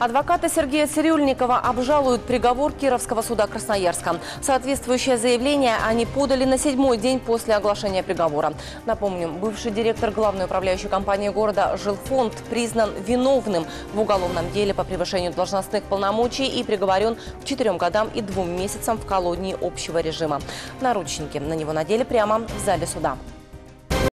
Адвокаты Сергея Цирюльникова обжалуют приговор Кировского суда Красноярска. Соответствующее заявление они подали на седьмой день после оглашения приговора. Напомним, бывший директор главной управляющей компании города «Жилфонд» признан виновным в уголовном деле по превышению должностных полномочий и приговорен к четырем годам и двум месяцам в колонии общего режима. Наручники на него надели прямо в зале суда.